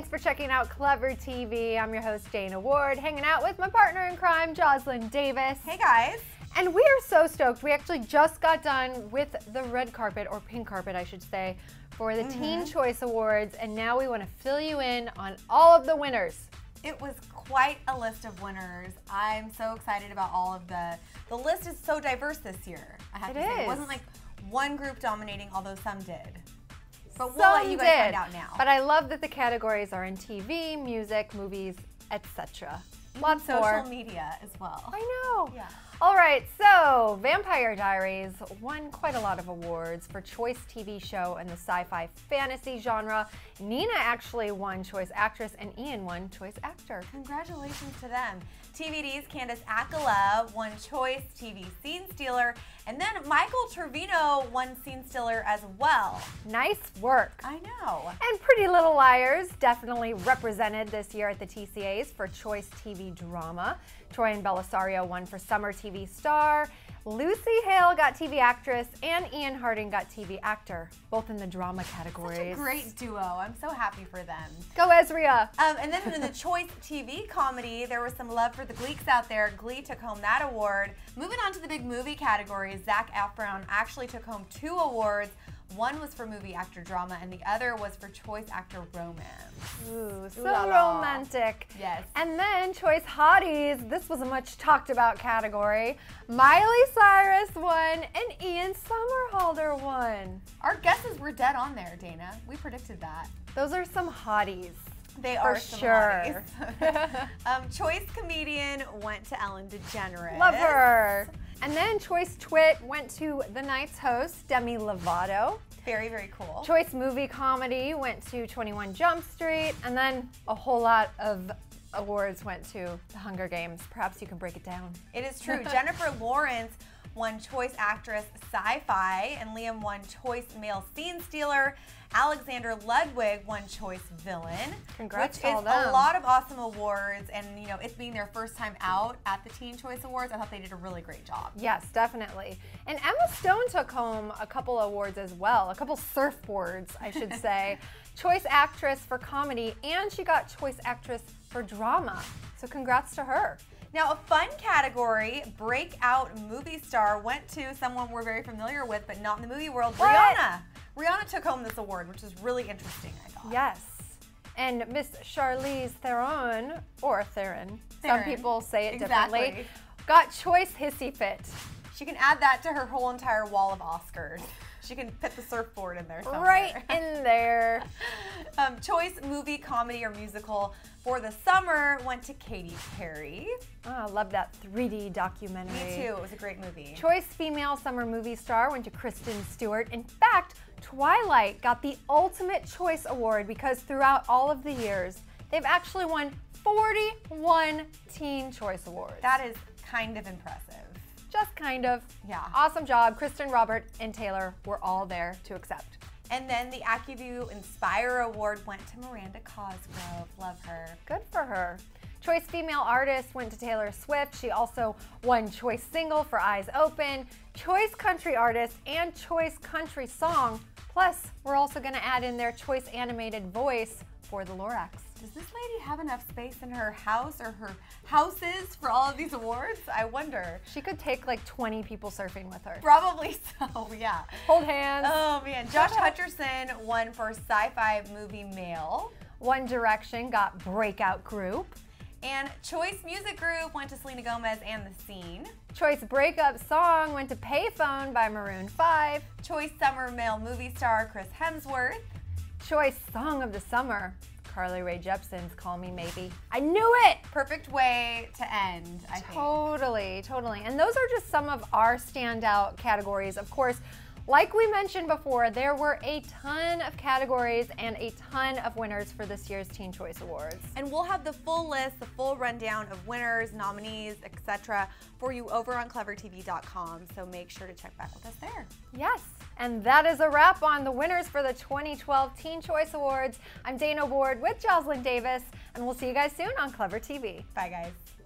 Thanks for checking out Clevver TV. I'm your host, Dana Ward, hanging out with my partner in crime, Joslyn Davis. Hey guys. And we are so stoked. We actually just got done with the red carpet, or pink carpet, I should say, for the mm -hmm. Teen Choice Awards. And now we want to fill you in on all of the winners. It was quite a list of winners. I'm so excited about all of the. The list is so diverse this year. I have it to is. say, it wasn't like one group dominating, although some did. But we'll Some let you guys did, find out now. But I love that the categories are in TV, music, movies, etc. Lots social more. media as well. I know. Yeah. All right, so Vampire Diaries won quite a lot of awards for Choice TV Show in the sci-fi fantasy genre. Nina actually won Choice Actress and Ian won Choice Actor. Congratulations to them. TVD's Candice Accola won Choice TV Scene Stealer, and then Michael Trevino won Scene Stealer as well. Nice work. I know. And Pretty Little Liars definitely represented this year at the TCAs for Choice TV Drama. Troian Bellisario won for Summer TV Star. Lucy Hale got TV Actress, and Ian Harding got TV Actor, both in the drama categories. Such a great duo. I'm so happy for them. Go Ezria. Um, and then in the Choice TV comedy, there was some love for the Gleeks out there. Glee took home that award. Moving on to the big movie categories, Zac Efron actually took home two awards. One was for movie actor drama, and the other was for choice actor romance. Ooh, so romantic. Yes. And then choice hotties. This was a much talked about category. Miley Cyrus won, and Ian Somerhalder won. Our guesses were dead on there, Dana. We predicted that. Those are some hotties. They For are sure. um, choice comedian went to Ellen DeGeneres. Love her. And then Choice Twit went to the night's host, Demi Lovato. Very, very cool. Choice Movie Comedy went to 21 Jump Street. And then a whole lot of awards went to the Hunger Games. Perhaps you can break it down. It is true. Jennifer Lawrence won Choice Actress Sci-Fi, and Liam won Choice Male Scene Stealer. Alexander Ludwig won Choice Villain, Congrats which is a lot of awesome awards. And you know, it being their first time out at the Teen Choice Awards, I thought they did a really great job. Yes, definitely. And Emma Stone took home a couple awards as well, a couple surfboards, I should say. Choice Actress for comedy, and she got Choice Actress for drama. So congrats to her. Now, a fun category, breakout movie star, went to someone we're very familiar with, but not in the movie world, what? Rihanna. Rihanna took home this award, which is really interesting, I thought. Yes. And Miss Charlize Theron, or Theron, Theron. some people say it exactly. differently, got Choice Hissy Fit. She can add that to her whole entire wall of Oscars. She can put the surfboard in there somewhere. Right in there. um, choice movie, comedy, or musical for the summer went to Katy Perry. Oh, I love that 3D documentary. Me too. It was a great movie. Choice female summer movie star went to Kristen Stewart. In fact, Twilight got the Ultimate Choice Award because throughout all of the years, they've actually won 41 Teen Choice Awards. That is kind of impressive. Just kind of. Yeah. Awesome job. Kristen, Robert, and Taylor were all there to accept. And then the Acuvue Inspire Award went to Miranda Cosgrove. Love her. Good for her. Choice Female Artist went to Taylor Swift. She also won Choice Single for Eyes Open, Choice Country Artist, and Choice Country Song. Plus, we're also going to add in their Choice Animated Voice for the Lorax. Does this lady have enough space in her house or her houses for all of these awards? I wonder. She could take like 20 people surfing with her. Probably so, yeah. Hold hands. Oh man, Josh Hutcherson won for Sci-Fi Movie Male. One Direction got Breakout Group. And Choice Music Group went to Selena Gomez and The Scene. Choice Breakup Song went to Payphone by Maroon 5. Choice Summer Male Movie Star Chris Hemsworth. Choice Song of the Summer Carly Rae Jepsen's Call Me Maybe. I knew it! Perfect way to end, I totally, think. Totally, And those are just some of our standout categories. Of course, like we mentioned before, there were a ton of categories and a ton of winners for this year's Teen Choice Awards. And we'll have the full list, the full rundown of winners, nominees, etc. for you over on clevvertv.com, So make sure to check back with us there. Yes. And that is a wrap on the winners for the 2012 Teen Choice Awards. I'm Dana Ward with Joslyn Davis, and we'll see you guys soon on Clevver TV. Bye, guys.